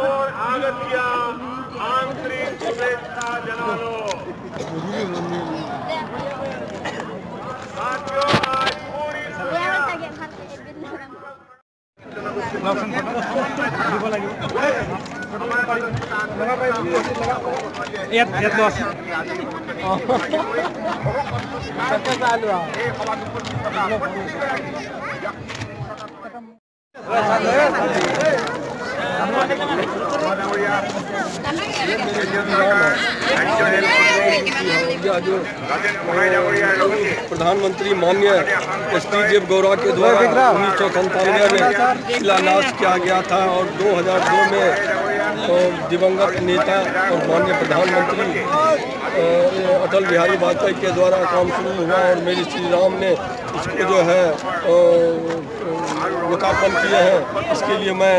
और आगतिया आंतरिक शुभेच्छा जनालो साथियों आज पूरी दुनिया यात यात बस प्रधानमंत्री मान्य एस टी जेब गौरा के द्वारा उन्नीस सौ संतानवे में शिलान्यास किया गया था और 2002 में तो दिवंगत नेता और माननीय प्रधानमंत्री अटल बिहारी वाजपेयी के द्वारा काम शुरू हुआ और मेरी श्री राम ने इसको जो है लोकार्पण किए हैं। इसके लिए मैं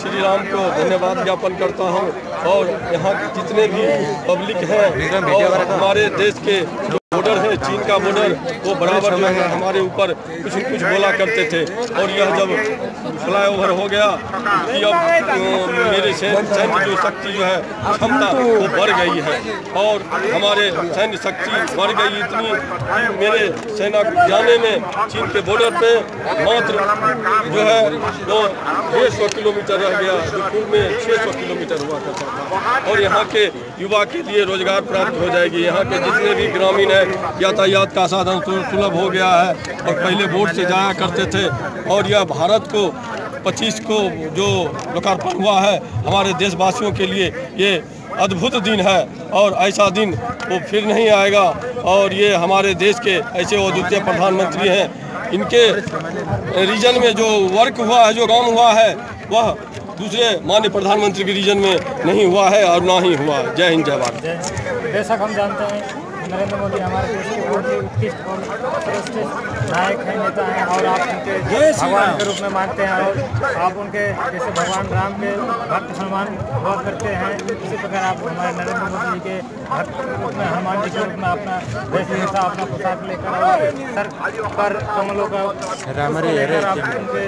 श्री राम को धन्यवाद ज्ञापन करता हूँ। और यहाँ के जितने भी पब्लिक हैं और हमारे देश के जो बॉर्डर है, चीन का बॉर्डर वो बराबर जो है हमारे ऊपर कुछ न कुछ बोला करते थे। और यह जब फ्लाई ओवर हो गया, कि अब मेरे सैन्य जो शक्ति जो है, क्षमता, वो बढ़ गई है। और हमारे सैन्य शक्ति बढ़ गई इतनी, मेरे सेना जाने में, चीन के बॉर्डर पे मात्र जो है, वो डेढ़ सौ किलोमीटर रह गया। जो में छः सौ किलोमीटर हुआ करता था। और यहाँ के युवा के लिए रोज़गार प्राप्त हो जाएगी। यहाँ के जितने भी ग्रामीण है यातायात का साधन सुलभ हो गया है और पहले बोट से जाया करते थे और यह भारत को 25 को जो लोकार्पण हुआ है, हमारे देशवासियों के लिए ये अद्भुत दिन है और ऐसा दिन वो फिर नहीं आएगा और ये हमारे देश के ऐसे वो द्वितीय प्रधानमंत्री हैं। इनके रीजन में जो वर्क हुआ है, जो काम हुआ है, वह दूसरे माननीय प्रधानमंत्री के रीजन में नहीं हुआ है और ना ही हुआ है। जय हिंद, जय भारत। बेशक हम जानते हैं। नरेंद्र मोदी हमारे देश के बहुत ही उत्कृष्ट और सर्वश्रेष्ठ नायक हैं नेता हैं और आप उनके भगवान के रूप में मानते हैं और आप उनके जैसे भगवान राम के भक्त हनुमान हुआ करते हैं। इसी प्रकार आप हमारे नरेंद्र मोदी जी के भक्त रूप में हनुमान जी के रूप में अपना देश जैसा अपना पोशाक लेकर और सर पर कमलों का आप उनके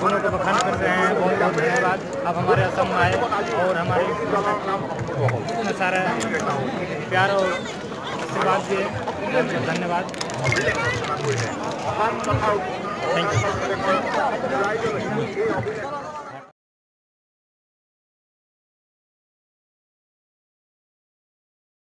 गुणों को बखान कर रहे हैं। बहुत बहुत धन्यवाद। आप हमारे असम आए और हमारे इतना सारा प्यार और आशीर्वाद दिए धन्यवाद। Thank you